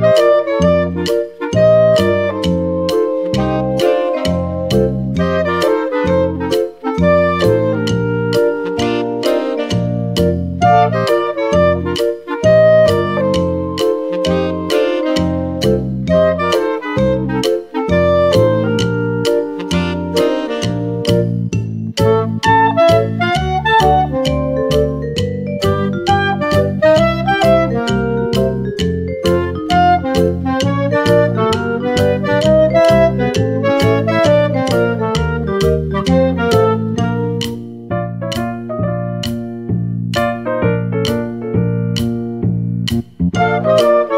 Música Música